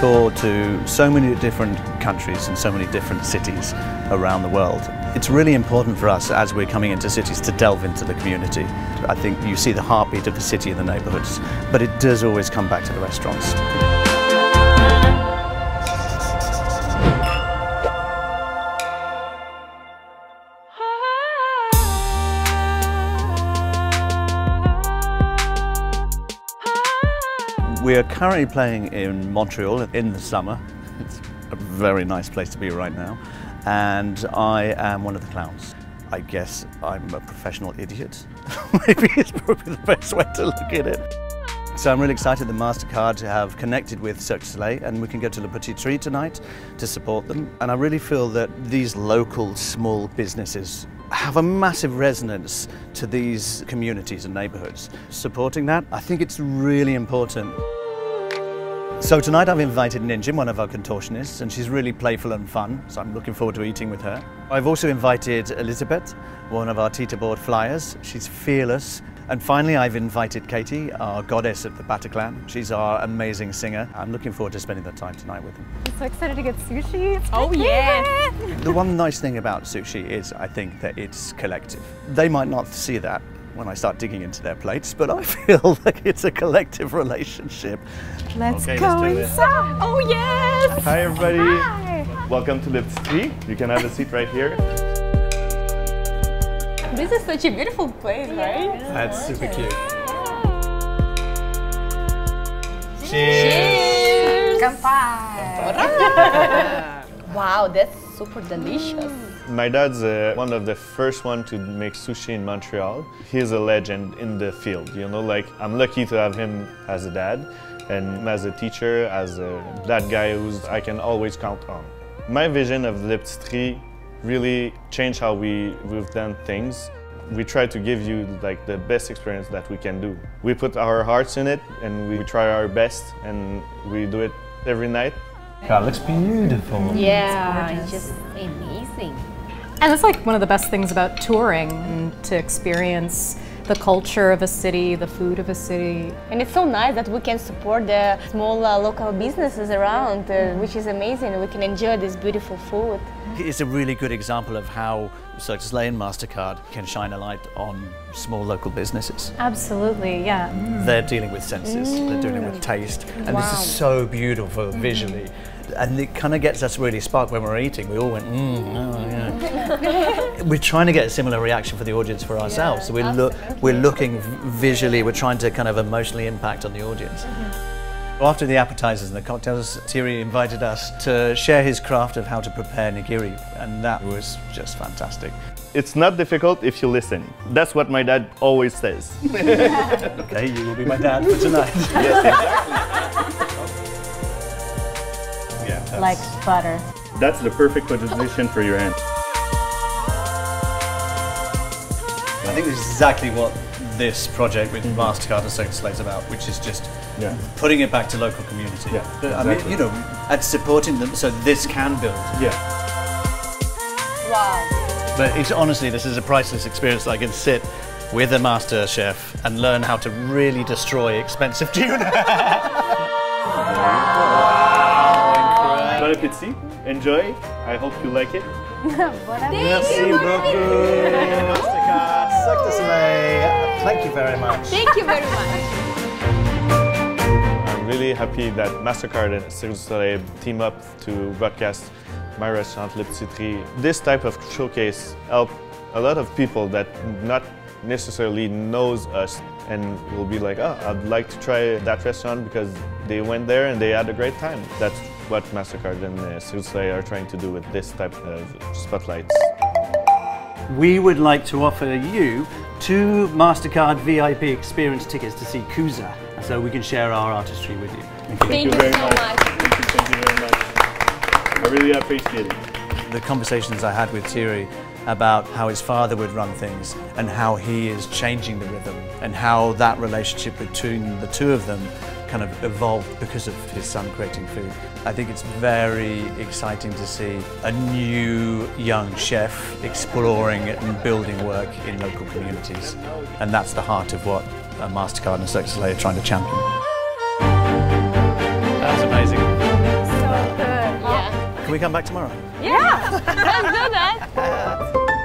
tour to so many different countries and so many different cities around the world. It's really important for us as we're coming into cities to delve into the community. I think you see the heartbeat of the city in the neighbourhoods, but it does always come back to the restaurants. We are currently playing in Montreal in the summer. It's a very nice place to be right now. And I am one of the clowns. I guess I'm a professional idiot. Maybe it's probably the best way to look at it. So I'm really excited that MasterCard to have connected with Cirque du Soleil and we can go to Le P'tit Tri tonight to support them. And I really feel that these local small businesses have a massive resonance to these communities and neighbourhoods. Supporting that, I think it's really important. So tonight I've invited Ninjin, one of our contortionists, and she's really playful and fun, so I'm looking forward to eating with her. I've also invited Elizabeth, one of our teeter board flyers. She's fearless. And finally, I've invited Katie, our goddess of the Bataclan. She's our amazing singer. I'm looking forward to spending the time tonight with them. I'm so excited to get sushi. It's oh, yeah. the one nice thing about sushi is I think that it's collective. They might not see that, when I start digging into their plates, but I feel like it's a collective relationship. Let's okay, go let's inside. Oh yes! Hi everybody. Hi. Welcome to Le Petit You can have a seat right here. This is such a beautiful place, right? That's super cute. Cheers! Cheers. wow, that's super delicious. My dad's uh, one of the first one to make sushi in Montreal. He's a legend in the field, you know, like I'm lucky to have him as a dad and as a teacher, as a, that guy who's I can always count on. My vision of Le P'tit Tri really changed how we, we've done things. We try to give you like the best experience that we can do. We put our hearts in it and we try our best and we do it every night God, looks beautiful. Yeah, it's, it's just amazing. And it's like one of the best things about touring and to experience the culture of a city, the food of a city. And it's so nice that we can support the small uh, local businesses around, uh, which is amazing. We can enjoy this beautiful food. It's a really good example of how Cirque du Soleil and MasterCard can shine a light on small local businesses. Absolutely, yeah. Mm. They're dealing with senses, mm. they're dealing with taste, and wow. this is so beautiful mm. Visually. And it kind of gets us really sparked when we're eating. We all went, mm, oh, yeah. we're trying to get a similar reaction for the audience for ourselves. Yeah, so we're, look, we're looking visually, we're trying to kind of emotionally impact on the audience. Mm -hmm. After the appetizers and the cocktails, Thierry invited us to share his craft of how to prepare nigiri, and that was just fantastic. It's not difficult if you listen. That's what my dad always says. okay, you will be my dad for tonight. yes, exactly. Yeah, like butter. That's the perfect position for your hand. I think this is exactly what this project with mm-hmm. MasterCard and Cirque du is about, which is just yeah. putting it back to local community. Yeah, exactly. I mean, you know, and supporting them so this can build. Yeah. Wow. But it's honestly, this is a priceless experience. I can sit with a master chef and learn how to really destroy expensive tuna. bon appétit. Enjoy. I hope you like it. Merci beaucoup. Mastercard, Cirque du Soleil. Thank you very much. Thank you very much I'm really happy that MasterCard and Cirque du Soleil team up to broadcast my restaurant, Le P'tit Tri. This type of showcase help a lot of people that not necessarily knows us and will be like, oh, I'd like to try that restaurant because they went there and they had a great time. That's what MasterCard and uh, Cirque are trying to do with this type of spotlights. We would like to offer you two MasterCard VIP experience tickets to see KOOZA so we can share our artistry with you. Thank you, thank you very so much. much. Thank you, thank you very much. I really appreciate it. The conversations I had with Thierry about how his father would run things and how he is changing the rhythm and how that relationship between the two of them kind of evolved because of his son creating food. I think it's very exciting to see a new young chef exploring and building work in local communities. And that's the heart of what MasterCard and Cirque du Soleil are trying to champion. That's amazing. So good. Yeah. Can we come back tomorrow? Yeah, let's do that.